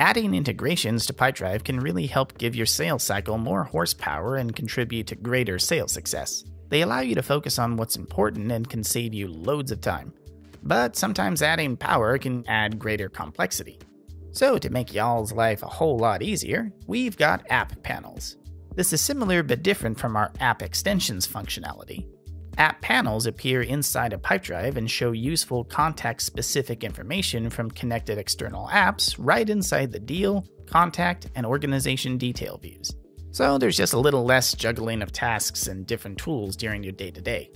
Adding integrations to Pipedrive can really help give your sales cycle more horsepower and contribute to greater sales success. They allow you to focus on what's important and can save you loads of time. But sometimes adding power can add greater complexity. So, to make y'all's life a whole lot easier, we've got app panels. This is similar but different from our app extensions functionality. App panels appear inside a Pipedrive and show useful contact specific information from connected external apps right inside the deal, contact, and organization detail views. So there's just a little less juggling of tasks and different tools during your day to day.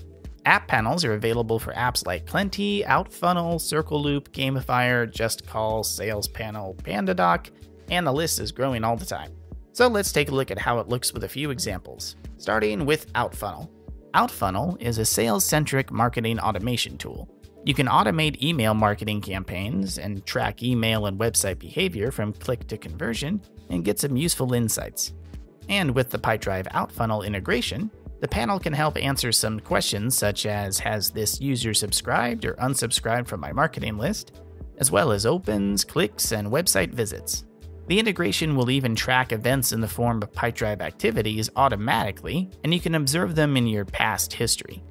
App panels are available for apps like Klenty, Outfunnel, CircleLoop, Gamifier, Just Call, Sales Panel, PandaDoc, and the list is growing all the time. So let's take a look at how it looks with a few examples, starting with Outfunnel. Outfunnel is a sales centric marketing automation tool. You can automate email marketing campaigns and track email and website behavior from click to conversion and get some useful insights. And with the Pipedrive Outfunnel integration, the panel can help answer some questions such as Has this user subscribed or unsubscribed from my marketing list, as well as opens, clicks, and website visits. The integration will even track events in the form of Pipedrive activities automatically, and you can observe them in your past history.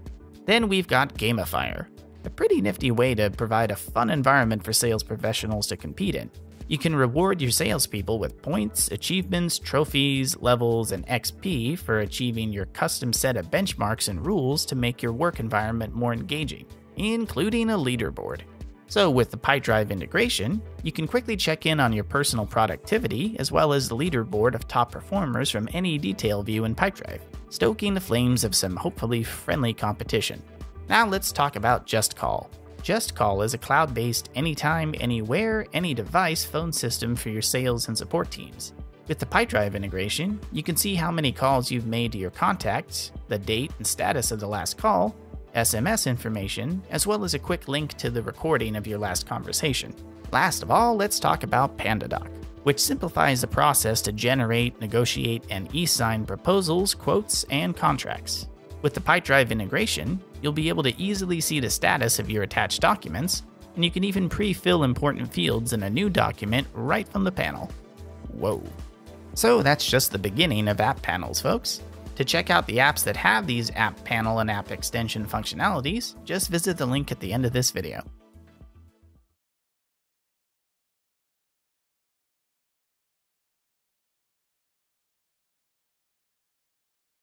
Then we've got Gamifier, a pretty nifty way to provide a fun environment for sales professionals to compete in. You can reward your salespeople with points, achievements, trophies, levels, and XP for achieving your custom set of benchmarks and rules to make your work environment more engaging, including a leaderboard. So, with the Pipedrive integration, you can quickly check in on your personal productivity as well as the leaderboard of top performers from any detail view in Pipedrive, stoking the flames of some hopefully friendly competition. Now, let's talk about Just Call. Just Call is a cloud based anytime, anywhere, any device phone system for your sales and support teams. With the Pipedrive integration, you can see how many calls you've made to your contacts, the date and status of the last call, SMS information, as well as a quick link to the recording of your last conversation. Last of all, let's talk about PandaDoc, which simplifies the process to generate, negotiate, and e sign proposals, quotes, and contracts. With the Pipedrive integration, you'll be able to easily see the status of your attached documents, and you can even pre fill important fields in a new document right from the panel. Whoa. So that's just the beginning of app panels, folks. To check out the apps that have these app panel and app extension functionalities, just visit the link at the end of this video.